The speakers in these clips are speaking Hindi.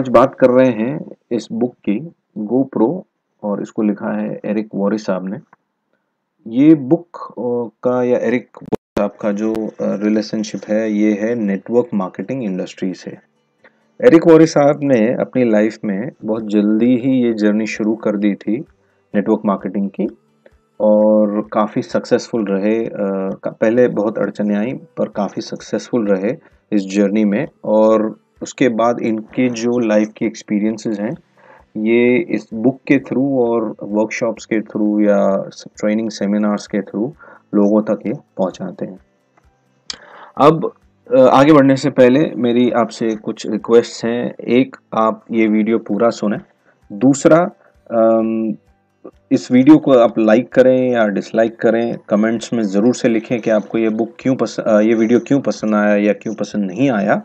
आज बात कर रहे हैं इस बुक की गो प्रो और इसको लिखा है एरिक वॉरिस साहब ने। ये बुक का या एरिक साहब का जो रिलेशनशिप है, ये है नेटवर्क मार्केटिंग इंडस्ट्री से। एरिक वॉरिस साहब ने अपनी लाइफ में बहुत जल्दी ही ये जर्नी शुरू कर दी थी नेटवर्क मार्केटिंग की, और काफ़ी सक्सेसफुल रहे पहले बहुत अड़चने आई, पर काफ़ी सक्सेसफुल रहे इस जर्नी में, और उसके बाद इनके जो लाइफ के एक्सपीरियंसेस हैं, ये इस बुक के थ्रू और वर्कशॉप्स के थ्रू या ट्रेनिंग सेमिनार्स के थ्रू लोगों तक ये पहुंचाते हैं। अब आगे बढ़ने से पहले मेरी आपसे कुछ रिक्वेस्ट हैं। एक, आप ये वीडियो पूरा सुने। दूसरा इस वीडियो को आप लाइक करें या डिसलाइक करें कमेंट्स में ज़रूर से लिखें कि आपको ये बुक क्यों पसंद ये वीडियो क्यों पसंद आया या क्यों पसंद नहीं आया।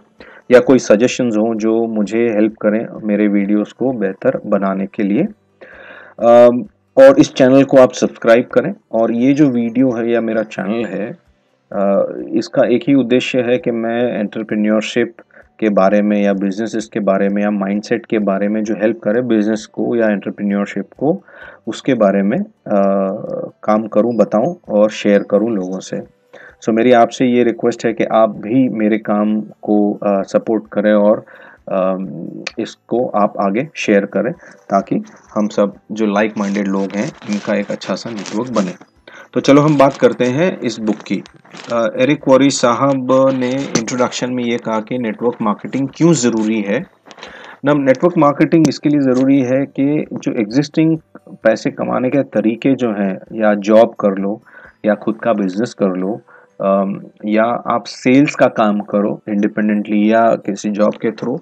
या कोई सजेशंस हो जो मुझे हेल्प करें मेरे वीडियोस को बेहतर बनाने के लिए और इस चैनल को आप सब्सक्राइब करें। और ये जो वीडियो है या मेरा चैनल है इसका एक ही उद्देश्य है कि मैं एंटरप्रेन्योरशिप के बारे में या बिज़नेस के बारे में या माइंडसेट के बारे में जो हेल्प करे बिज़नेस को या एंटरप्रेन्योरशिप को उसके बारे में आ, काम करूँ बताऊँ और शेयर करूँ लोगों से। सो मेरी आपसे ये रिक्वेस्ट है कि आप भी मेरे काम को सपोर्ट करें और इसको आप आगे शेयर करें ताकि हम सब जो लाइक माइंडेड लोग हैं, इनका एक अच्छा सा नेटवर्क बने। तो चलो हम बात करते हैं इस बुक की। एरिक वॉरी साहब ने इंट्रोडक्शन में ये कहा कि नेटवर्क मार्केटिंग क्यों ज़रूरी है? ना नेटवर्क मार्केटिंग इसके लिए ज़रूरी है कि जो एग्जिस्टिंग पैसे कमाने के तरीके जो हैं, या जॉब कर लो, या खुद का बिज़नेस कर लो या आप सेल्स का काम करो इंडिपेंडेंटली या किसी जॉब के थ्रू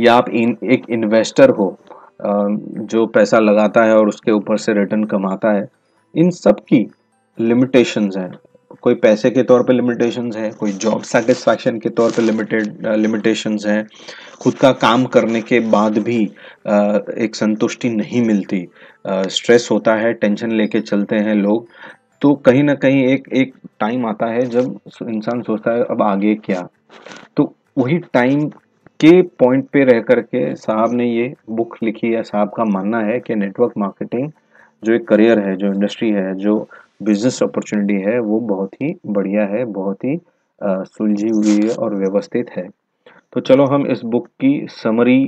या आप इन एक इन्वेस्टर हो जो पैसा लगाता है और उसके ऊपर से रिटर्न कमाता है, इन सब की लिमिटेशंस हैं। कोई पैसे के तौर पे लिमिटेशंस है, कोई जॉब सेटिस्फैक्शन के तौर पे लिमिटेड लिमिटेशंस हैं। खुद का काम करने के बाद भी एक संतुष्टि नहीं मिलती। स्ट्रेस होता है टेंशन लेके चलते हैं लोग। तो कहीं ना कहीं एक एक टाइम आता है जब इंसान सोचता है, अब आगे क्या? तो वही टाइम के पॉइंट पे रह करके साहब ने ये बुक लिखी है। साहब का मानना है कि नेटवर्क मार्केटिंग जो एक करियर है, जो इंडस्ट्री है, जो बिज़नेस अपॉर्चुनिटी है, वो बहुत ही बढ़िया है, बहुत ही सुलझी हुई है और व्यवस्थित है। तो चलो हम इस बुक की समरी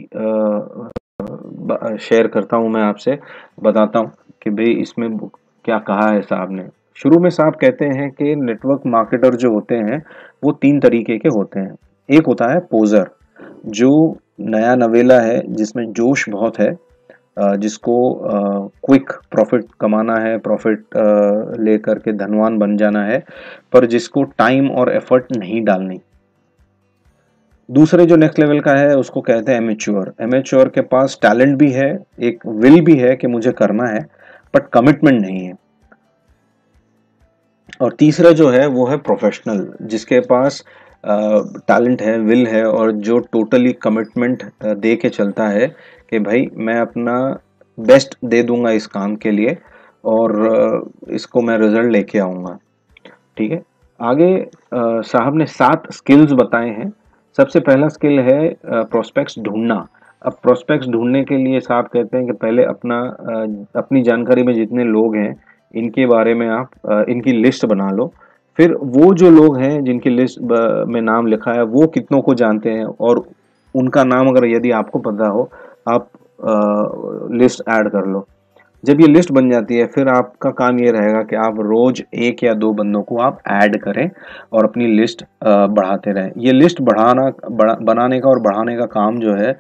शेयर करता हूँ मैं आपसे, बताता हूँ कि भाई इसमें क्या कहा है साहब ने। शुरू में साहब कहते हैं कि नेटवर्क मार्केटर जो होते हैं, वो तीन तरीके के होते हैं। एक होता है पोजर जो नया नवेला है, जिसमें जोश बहुत है जिसको क्विक प्रॉफिट कमाना है प्रॉफिट लेकर के धनवान बन जाना है, पर जिसको टाइम और एफर्ट नहीं डालनी। दूसरे जो नेक्स्ट लेवल का है, उसको कहते हैं एमेच्योर एमेच्योर के पास टैलेंट भी है, एक विल भी है कि मुझे करना है बट कमिटमेंट नहीं है। और तीसरा जो है, वो है प्रोफेशनल जिसके पास टैलेंट है विल है और जो टोटली कमिटमेंट दे के चलता है कि भाई मैं अपना बेस्ट दे दूँगा इस काम के लिए और इसको मैं रिज़ल्ट लेके आऊँगा। ठीक है? आगे साहब ने सात स्किल्स बताए हैं। सबसे पहला स्किल है प्रोस्पेक्ट्स ढूंढना। अब प्रोस्पेक्ट्स ढूँढने के लिए साहब कहते हैं कि पहले अपना अपनी जानकारी में जितने लोग हैं इनके बारे में आप इनकी लिस्ट बना लो। फिर वो जो लोग हैं जिनकी लिस्ट में नाम लिखा है, वो कितनों को जानते हैं? और उनका नाम अगर यदि आपको पता हो, आप लिस्ट ऐड कर लो। जब ये लिस्ट बन जाती है फिर आपका काम ये रहेगा कि आप रोज एक या दो बंदों को आप ऐड करें और अपनी लिस्ट बढ़ाते रहें। ये लिस्ट बढ़ाना बढ़ा, बनाने का और बढ़ाने का काम जो है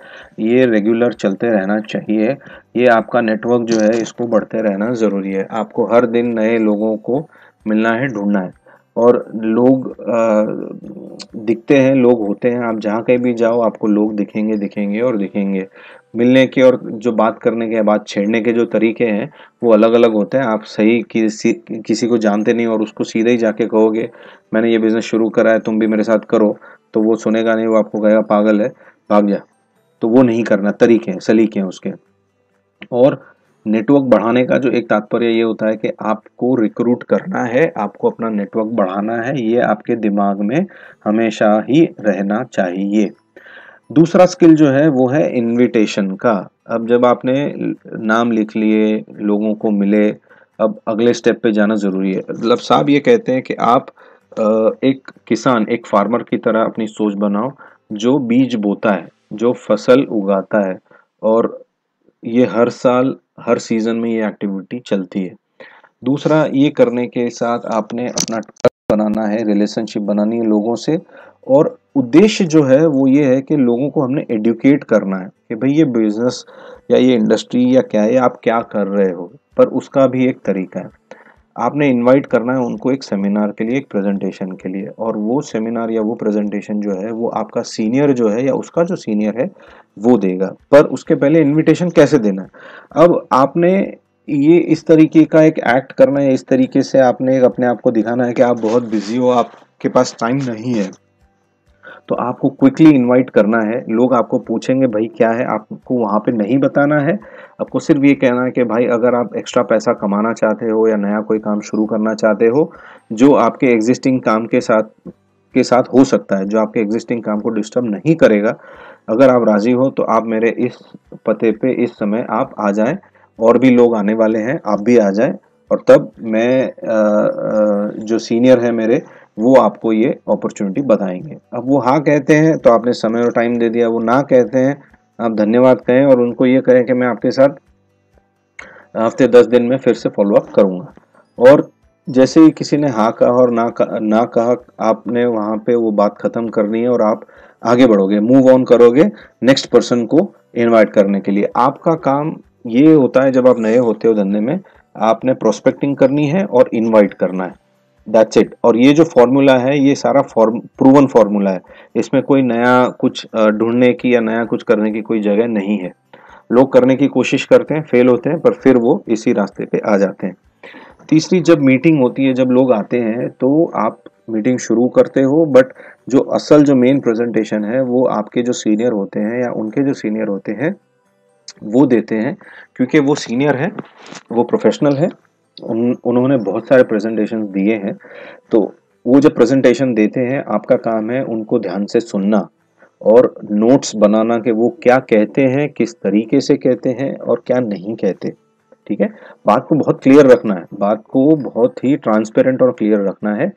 ये रेगुलर चलते रहना चाहिए। ये आपका नेटवर्क जो है इसको बढ़ते रहना ज़रूरी है। आपको हर दिन नए लोगों को मिलना है ढूंढना है। और लोग दिखते हैं, लोग होते हैं। आप जहाँ कहीं भी जाओ, आपको लोग दिखेंगे दिखेंगे और दिखेंगे। मिलने के और जो बात करने के, बात छेड़ने के जो तरीके हैं, वो अलग अलग होते हैं। आप सही किसी किसी को जानते नहीं और उसको सीधे ही जाके कहोगे, मैंने ये बिज़नेस शुरू करा है, तुम भी मेरे साथ करो। तो वो सुनेगा नहीं, वो आपको कहेगा, पागल है, भाग जा। तो वो नहीं करना, तरीके हैं, सलीके हैं उसके। और नेटवर्क बढ़ाने का जो एक तात्पर्य ये होता है कि आपको रिक्रूट करना है, आपको अपना नेटवर्क बढ़ाना है, ये आपके दिमाग में हमेशा ही रहना चाहिए। दूसरा स्किल जो है, वो है इनविटेशन का। अब जब आपने नाम लिख लिए, लोगों को मिले, अब अगले स्टेप पे जाना ज़रूरी है। मतलब साहब ये कहते हैं कि आप एक किसान, एक फार्मर की तरह अपनी सोच बनाओ, जो बीज बोता है, जो फ़सल उगाता है, और ये हर साल हर सीज़न में ये एक्टिविटी चलती है। दूसरा, ये करने के साथ आपने अपना बनाना है रिलेशनशिप बनानी है लोगों से और उद्देश्य जो है वो ये है कि लोगों को हमने एडुकेट करना है कि भाई ये बिज़नेस या ये इंडस्ट्री या क्या है, आप क्या कर रहे हो? पर उसका भी एक तरीका है। आपने इनवाइट करना है उनको एक सेमिनार के लिए, एक प्रेजेंटेशन के लिए। और वो सेमिनार या वो प्रेजेंटेशन जो है, वो आपका सीनियर जो है या उसका जो सीनियर है, वो देगा। पर उसके पहले इनविटेशन कैसे देना है? अब आपने ये इस तरीके का एक एक्ट करना है, इस तरीके से आपने अपने आप को दिखाना है कि आप बहुत बिज़ी हो, आपके पास टाइम नहीं है। तो आपको क्विकली इनवाइट करना है। लोग आपको पूछेंगे, भाई, क्या है? आपको वहाँ पे नहीं बताना है? आपको सिर्फ़ ये कहना है कि, भाई, अगर आप एक्स्ट्रा पैसा कमाना चाहते हो या नया कोई काम शुरू करना चाहते हो, जो आपके एग्जिस्टिंग काम के साथ के साथ हो सकता है, जो आपके एग्जिस्टिंग काम को डिस्टर्ब नहीं करेगा, अगर आप राज़ी हो तो आप मेरे इस पते पे, इस समय आप आ जाएँ, और भी लोग आने वाले हैं, आप भी आ जाएँ, और तब मैं जो सीनियर है मेरे वो आपको ये अपॉर्चुनिटी बताएँगे। अब वो हाँ कहते हैं तो आपने समय और टाइम दे दिया। वो ना कहते हैं, आप धन्यवाद कहें और उनको ये कहें कि मैं आपके साथ हफ़्ते दस दिन में फिर से फॉलोअप करूँगा। और जैसे ही किसी ने हाँ कहा और ना कहा ना कहा, आपने वहाँ पे वो बात ख़त्म करनी है और आप आगे बढ़ोगे मूव ऑन करोगे नेक्स्ट पर्सन को इनवाइट करने के लिए। आपका काम ये होता है जब आप नए होते हो धंधे में, आपने प्रोस्पेक्टिंग करनी है और इनवाइट करना है। दैट्स इट और ये जो फॉर्मूला है, ये सारा फॉर्म प्रूवन फॉर्मूला है। इसमें कोई नया कुछ ढूँढने की या नया कुछ करने की कोई जगह नहीं है। लोग करने की कोशिश करते हैं फेल होते हैं, पर फिर वो इसी रास्ते पे आ जाते हैं। तीसरी, जब मीटिंग होती है, जब लोग आते हैं तो आप मीटिंग शुरू करते हो बट जो असल, जो मेन प्रेजेंटेशन है, वो आपके जो सीनियर होते हैं या उनके जो सीनियर होते हैं, वो देते हैं, क्योंकि वो सीनियर है, वो प्रोफेशनल है। उन, उन्होंने बहुत सारे प्रेजेंटेशन दिए हैं। तो वो जब प्रेजेंटेशन देते हैं आपका काम है उनको ध्यान से सुनना और नोट्स बनाना कि वो क्या कहते हैं किस तरीके से कहते हैं और क्या नहीं कहते। ठीक है? बात को बहुत क्लियर रखना है। बात को बहुत ही ट्रांसपेरेंट और क्लियर रखना है।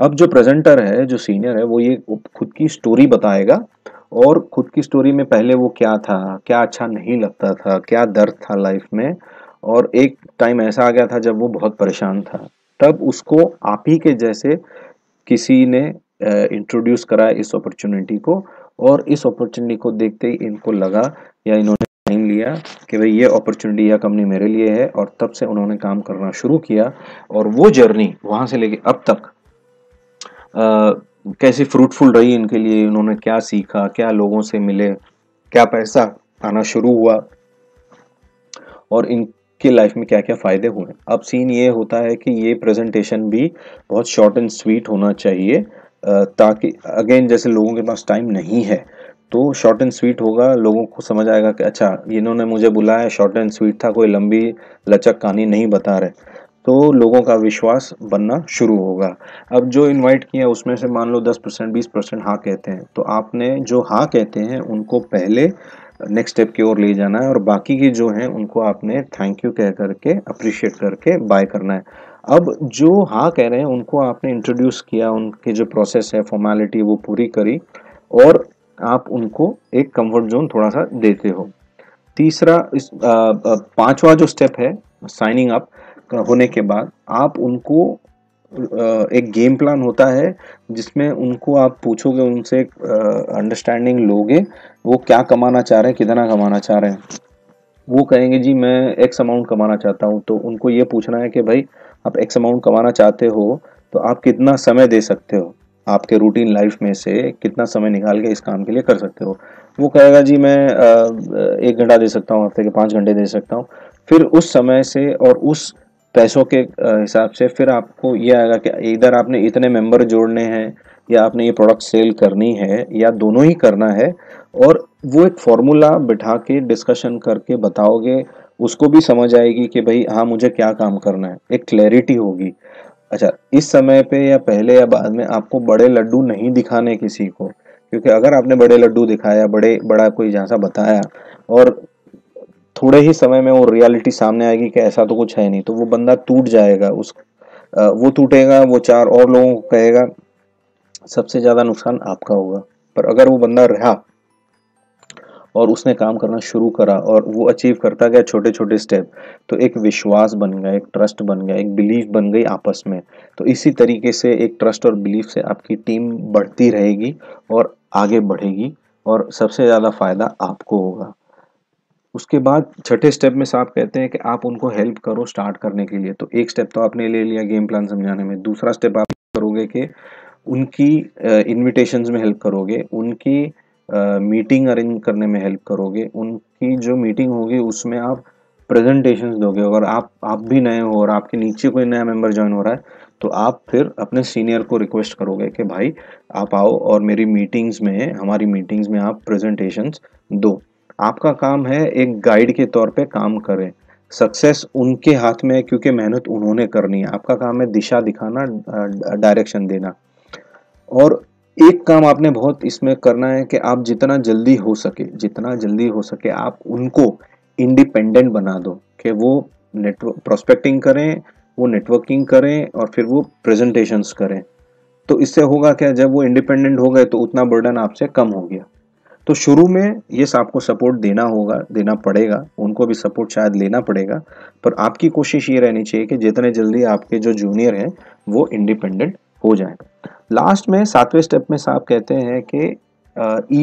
अब जो प्रेजेंटर है जो सीनियर है वो ये खुद की स्टोरी बताएगा और खुद की स्टोरी में पहले वो क्या था क्या अच्छा नहीं लगता था क्या दर्द था लाइफ में और एक टाइम ऐसा आ गया था जब वो बहुत परेशान था। तब उसको आप ही के जैसे किसी ने इंट्रोड्यूस कराया इस अपॉर्चुनिटी को और इस अपॉर्चुनिटी को देखते ही इनको लगा या इन्होंने टाइम लिया कि भाई ये अपॉर्चुनिटी या कंपनी मेरे लिए है और तब से उन्होंने काम करना शुरू किया और वो जर्नी वहाँ से लेके अब तक आ, कैसी फ्रूटफुल रही इनके लिए इन्होंने क्या सीखा क्या लोगों से मिले क्या पैसा आना शुरू हुआ और इन कि लाइफ में क्या क्या फ़ायदे हुए अब सीन ये होता है कि ये प्रेजेंटेशन भी बहुत शॉर्ट एंड स्वीट होना चाहिए ताकि अगेन जैसे लोगों के पास टाइम नहीं है तो शॉर्ट एंड स्वीट होगा, लोगों को समझ आएगा कि अच्छा इन्होंने मुझे बुलाया शॉर्ट एंड स्वीट था, कोई लंबी लचक कहानी नहीं बता रहे। तो लोगों का विश्वास बनना शुरू होगा। अब जो इनवाइट किया, उसमें से मान लो 10 परसेंट बीस परसेंट हाँ कहते हैं। तो आपने जो हाँ कहते हैं, उनको पहले नेक्स्ट स्टेप की ओर ले जाना है और बाकी की जो है, उनको आपने थैंक यू कह करके अप्रिशिएट करके बाय करना है। अब जो हाँ कह रहे हैं, उनको आपने इंट्रोड्यूस किया, उनकी जो प्रोसेस है फॉर्मेलिटी वो पूरी करी और आप उनको एक कंफर्ट जोन थोड़ा सा देते हो। तीसरा इस पांचवा जो स्टेप है साइनिंग अप होने के बाद, आप उनको एक गेम प्लान होता है, जिसमें उनको आप पूछोगे, उनसे अंडरस्टैंडिंग लोगे वो क्या कमाना चाह रहे हैं, कितना कमाना चाह रहे हैं? वो कहेंगे, जी, मैं एक्स अमाउंट कमाना चाहता हूँ। तो उनको ये पूछना है कि, भाई, आप एक्स अमाउंट कमाना चाहते हो तो आप कितना समय दे सकते हो? आपके रूटीन लाइफ में से कितना समय निकाल के इस काम के लिए कर सकते हो? वो कहेगा, जी, मैं एक घंटा दे सकता हूँ, हफ़्ते के पाँच घंटे दे सकता हूँ। फिर उस समय से और उस पैसों के हिसाब से फिर आपको ये आएगा कि इधर आपने इतने मेंबर जोड़ने हैं या आपने ये प्रोडक्ट सेल करनी है या दोनों ही करना है और वो एक फॉर्मूला बिठा के डिस्कशन करके बताओगे, उसको भी समझ आएगी कि भाई हाँ मुझे क्या काम करना है। एक क्लैरिटी होगी। अच्छा इस समय पे या पहले या बाद में आपको बड़े लड्डू नहीं दिखाने किसी को, क्योंकि अगर आपने बड़े लड्डू दिखाया, बड़े, बड़ा कोई जैसा बताया, और थोड़े ही समय में वो रियलिटी सामने आएगी कि ऐसा तो कुछ है नहीं तो वो बंदा टूट जाएगा, उस वो टूटेगा, वो चार और लोगों को कहेगा, सबसे ज़्यादा नुकसान आपका होगा। पर अगर वो बंदा रहा और उसने काम करना शुरू करा और वो अचीव करता गया छोटे छोटे स्टेप तो एक विश्वास बन गया, एक ट्रस्ट बन गया, एक बिलीफ बन गई आपस में. तो इसी तरीके से एक ट्रस्ट और बिलीफ से आपकी टीम बढ़ती रहेगी और आगे बढ़ेगी और सबसे ज़्यादा फ़ायदा आपको होगा. उसके बाद छठे स्टेप में साहब कहते हैं कि आप उनको हेल्प करो स्टार्ट करने के लिए. तो एक स्टेप तो आपने ले लिया गेम प्लान समझाने में. दूसरा स्टेप आप करोगे कि उनकी इनविटेशंस में हेल्प करोगे. उनकी मीटिंग अरेंज करने में हेल्प करोगे, उनकी जो मीटिंग होगी उसमें आप प्रेजेंटेशंस दोगे। अगर आप आप भी नए हो और आपके नीचे कोई नया मेंबर ज्वाइन हो रहा है तो आप फिर अपने सीनियर को रिक्वेस्ट करोगे कि भाई, आप आओ और मेरी मीटिंग्स में, हमारी मीटिंग्स में आप प्रेजेंटेशंस दो। आपका काम है एक गाइड के तौर पे काम करें। सक्सेस उनके हाथ में है क्योंकि मेहनत उन्होंने करनी है। आपका काम है दिशा दिखाना डायरेक्शन देना। और एक काम आपने बहुत इसमें करना है कि आप जितना जल्दी हो सके, जितना जल्दी हो सके आप उनको इंडिपेंडेंट बना दो कि वो नेटवर्क प्रोस्पेक्टिंग करें, वो नेटवर्किंग करें और फिर वो प्रेजेंटेशंस करें। तो इससे होगा क्या, जब वो इंडिपेंडेंट हो गए तो उतना बर्डन आपसे कम हो गया। तो शुरू में ये आपको सपोर्ट देना होगा, देना पड़ेगा, उनको भी सपोर्ट शायद लेना पड़ेगा, पर आपकी कोशिश ये रहनी चाहिए कि जितने जल्दी आपके जो जूनियर हैं वो इंडिपेंडेंट हो जाए। लास्ट में, सातवें स्टेप में साहब कहते हैं कि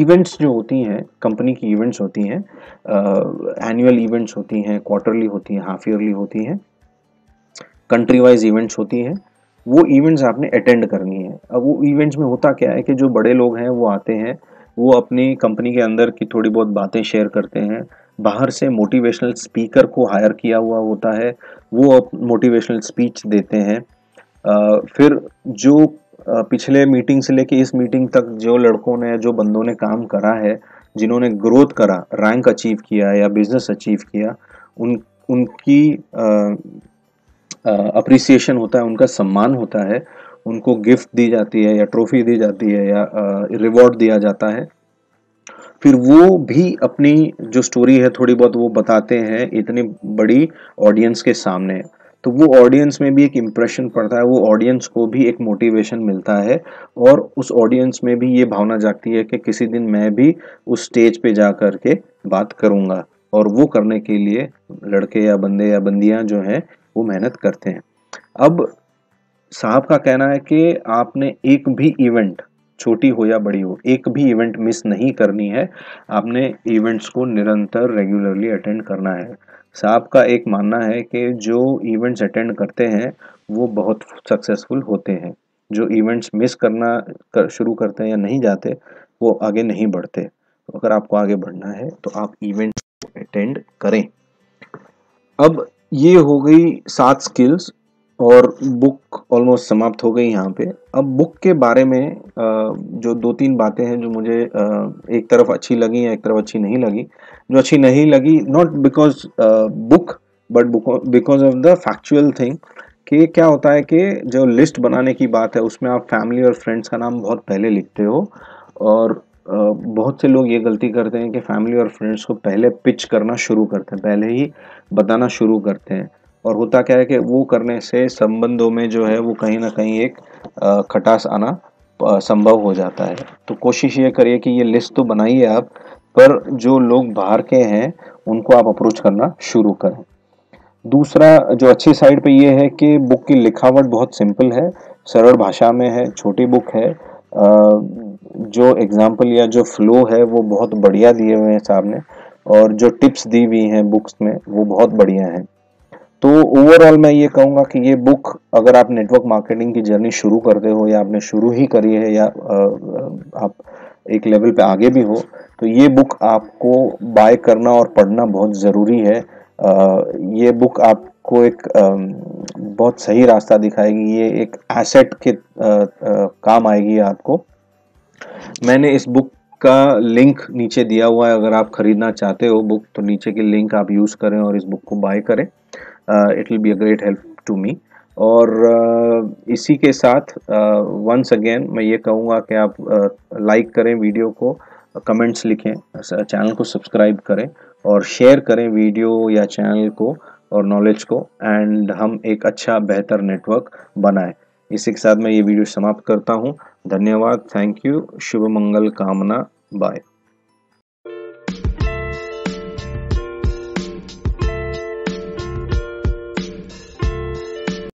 इवेंट्स जो होती हैं कंपनी की इवेंट्स होती हैं एनुअल इवेंट्स होती हैं क्वार्टरली होती हैं हाफ़ ईयरली होती हैं कंट्री वाइज इवेंट्स होती हैं, वो इवेंट्स आपने अटेंड करनी है। अब वो इवेंट्स में होता क्या है कि जो बड़े लोग हैं, वो आते हैं, वो अपनी कंपनी के अंदर की थोड़ी बहुत बातें शेयर करते हैं, बाहर से मोटिवेशनल स्पीकर को हायर किया हुआ होता है, वो मोटिवेशनल स्पीच देते हैं फिर जो पिछले मीटिंग से लेके इस मीटिंग तक जो लड़कों ने, जो बंदों ने काम करा है, जिन्होंने ग्रोथ करा रैंक अचीव किया या बिज़नेस अचीव किया, उन, उनकी अप्रिसिएशन होता है, उनका सम्मान होता है, उनको गिफ्ट दी जाती है या ट्रॉफी दी जाती है या रिवॉर्ड दिया जाता है। फिर वो भी अपनी जो स्टोरी है, थोड़ी बहुत वो बताते हैं, इतनी बड़ी ऑडियंस के सामने। तो वो ऑडियंस में भी एक इम्प्रेशन पड़ता है, वो ऑडियंस को भी एक मोटिवेशन मिलता है और उस ऑडियंस में भी ये भावना जागती है कि किसी दिन मैं भी उस स्टेज पे जा कर के बात करूँगा और वो करने के लिए लड़के या बंदे या बंदियाँ जो हैं, वो मेहनत करते हैं। अब साहब का कहना है कि आपने एक भी इवेंट छोटी हो या बड़ी हो, एक भी इवेंट मिस नहीं करनी है। आपने इवेंट्स को निरंतर रेगुलरली अटेंड करना है। साहब का एक मानना है कि जो इवेंट्स अटेंड करते हैं वो बहुत सक्सेसफुल होते हैं। जो इवेंट्स मिस करना कर, शुरू करते हैं या नहीं जाते वो आगे नहीं बढ़ते। तो अगर आपको आगे बढ़ना है तो आप इवेंट्स अटेंड करें। अब ये हो गई सात स्किल्स और बुक ऑलमोस्ट समाप्त हो गई यहाँ पे। अब बुक के बारे में जो दो तीन बातें हैं जो मुझे एक तरफ़ अच्छी लगी या एक तरफ़ अच्छी नहीं लगी। जो अच्छी नहीं लगी not because book but because of the factual thing कि क्या होता है कि जो लिस्ट बनाने की बात है, उसमें आप फैमिली और फ्रेंड्स का नाम बहुत पहले लिखते हो और बहुत से लोग ये गलती करते हैं कि फैमिली और फ्रेंड्स को पहले पिच करना शुरू करते हैं, पहले ही बताना शुरू करते हैं। और होता क्या है कि वो करने से संबंधों में जो है वो कहीं ना कहीं एक खटास आना संभव हो जाता है। तो कोशिश ये करिए कि ये लिस्ट तो बनाइए आप, पर जो लोग बाहर के हैं, उनको आप अप्रोच करना शुरू करें। दूसरा, जो अच्छी साइड पे ये है कि बुक की लिखावट बहुत सिंपल है, सरल भाषा में है, छोटी बुक है जो एग्ज़ाम्पल या जो फ्लो है, वो बहुत बढ़िया दिए हुए हैं सामने, और जो टिप्स दी हुई हैं बुक्स में, वो बहुत बढ़िया हैं। तो ओवरऑल मैं ये कहूँगा कि ये बुक अगर आप नेटवर्क मार्केटिंग की जर्नी शुरू करते हो या आपने शुरू ही करी है या आप एक लेवल पे आगे भी हो तो ये बुक आपको बाय करना और पढ़ना बहुत ज़रूरी है। ये बुक आपको एक बहुत सही रास्ता दिखाएगी, ये एक एसेट के काम आएगी आपको। मैंने इस बुक का लिंक नीचे दिया हुआ है, अगर आप खरीदना चाहते हो बुक तो नीचे की लिंक आप यूज़ करें और इस बुक को बाय करें। It will be a great help to me और uh, इसी के साथ वंस uh, अगेन मैं ये कहूँगा कि आप लाइक uh, करें वीडियो को कमेंट्स लिखें चैनल को सब्सक्राइब करें और शेयर करें वीडियो या चैनल को और नॉलेज को एंड हम एक अच्छा बेहतर नेटवर्क बनाएँ। इसी के साथ मैं ये वीडियो समाप्त करता हूँ। धन्यवाद। थैंक यू शुभ मंगल कामना। बाय